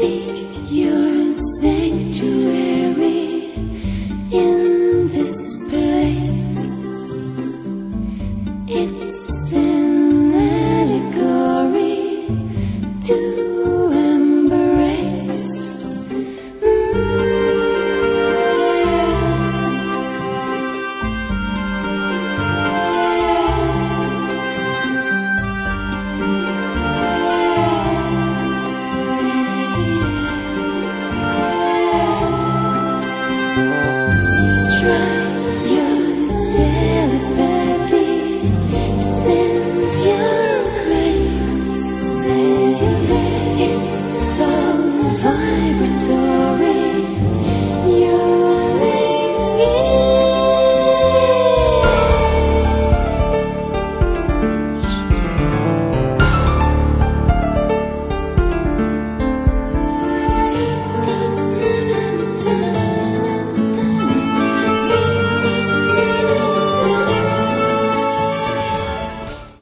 City.